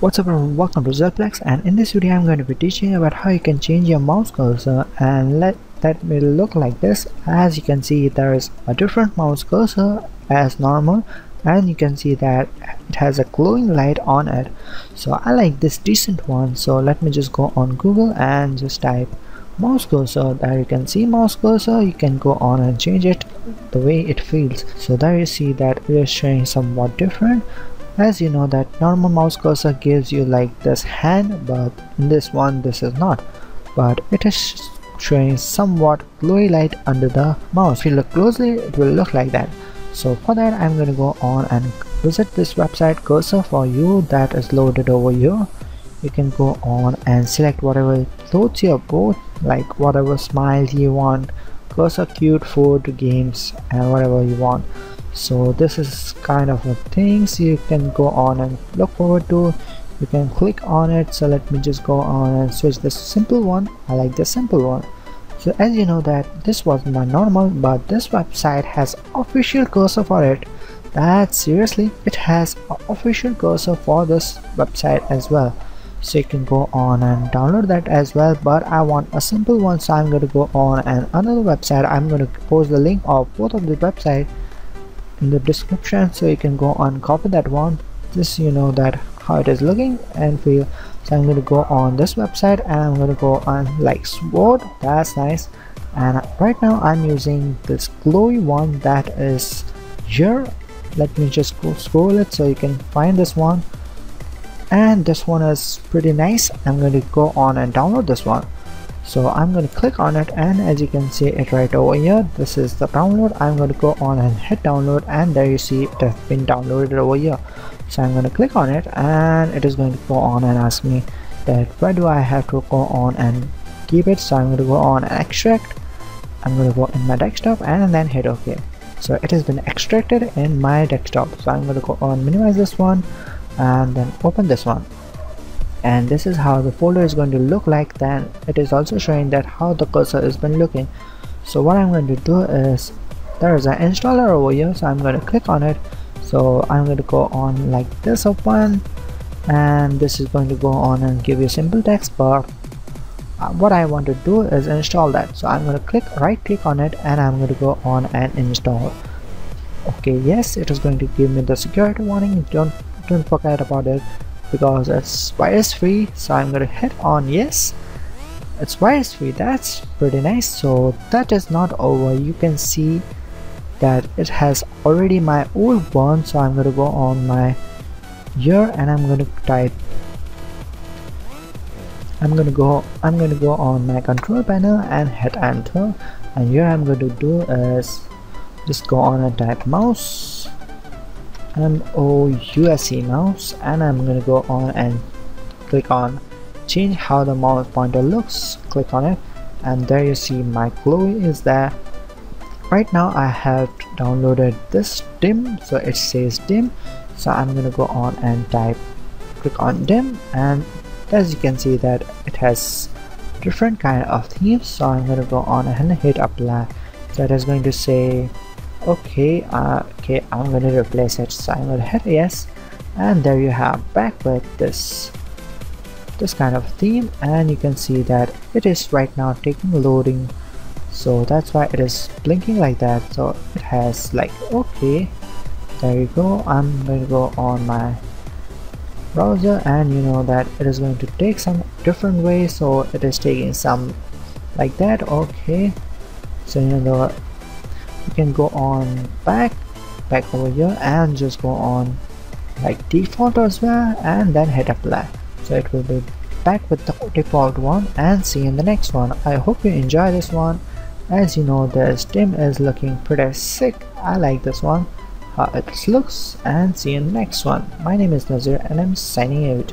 What's up everyone, welcome to ZealPlex and in this video I'm going to be teaching about how you can change your mouse cursor and let that will look like this. As you can see there is a different mouse cursor as normal and you can see that it has a glowing light on it. So I like this decent one so let me just go on Google and just type mouse cursor there you can see mouse cursor you can go on and change it the way it feels. So there you see that it is showing somewhat different. As you know that normal mouse cursor gives you like this hand but in this one this is not. But it is showing somewhat glowy light under the mouse. If you look closely it will look like that. So for that i'm going to go on and visit this website cursor for you that is loaded over here. You can go on and select whatever floats your boat like whatever smiles you want. Cursor cute food games and whatever you want. So this is kind of a things you can go on and look forward to. You can click on it. So let me just go on and switch the simple one. I like the simple one. So as you know that this was my normal but this website has official cursor for it. That seriously it has official cursor for this website as well so you can go on and download that as well but i want a simple one so i'm going to go on and another website. I'm going to post the link of both of the website in the description so you can go on copy that one. Just you know that how it is looking and feel. So i'm going to go on this website and i'm going to go on like sword. That's nice. And right now i'm using this glowy one that is here. Let me just scroll it so you can find this one and this one is pretty nice. I'm going to go on and download this one. So i'm going to click on it and as you can see it right over here this is the download. I'm going to go on and hit download and there you see it has been downloaded over here. So i'm going to click on it and it is going to go on and ask me that where do i have to go on and keep it? So i'm going to go on and extract. I'm going to go in my desktop and then hit ok so it has been extracted in my desktop. So i'm going to go on minimize this one and then open this one. And this is how the folder is going to look like then. It is also showing that how the cursor has been looking. So what I'm going to do is there is an installer over here so I'm going to click on it. So I'm going to go on like this open and this is going to go on and give you a simple text but uh, what I want to do is install that. So I'm going to click right click on it and I'm going to go on and install. Okay yes it is going to give me the security warning. Don't don't forget about it because it's virus free so I'm gonna hit on yes. It's virus free that's pretty nice. So that is not over. You can see that it has already my old one so I'm gonna go on my here and I'm gonna type I'm gonna go I'm gonna go on my control panel and hit enter. And here I'm going to do is just go on and type mouse MOUSE mouse and I'm gonna go on and click on change how the mouse pointer looks. Click on it and there you see my glowy is there. Right now I have downloaded this dim so it says dim. So I'm gonna go on and type click on dim and as you can see that it has different kind of themes. So I'm gonna go on and hit apply. So going to say okay uh, okay I'm gonna replace it so I'm gonna hit yes. And there you have back with this this kind of theme. And you can see that it is right now taking loading. So that's why it is blinking like that. So it has like okay there you go. I'm to go on my browser. And you know that it is going to take some different way. So it is taking some like that. Okay. So you know can go on back back over here and just go on like default as well and then hit apply. So it will be back with the default one and see in the next one. I hope you enjoy this one. As you know this dim is looking pretty sick. I like this one how it looks and see you in the next one. My name is nazir and i'm signing out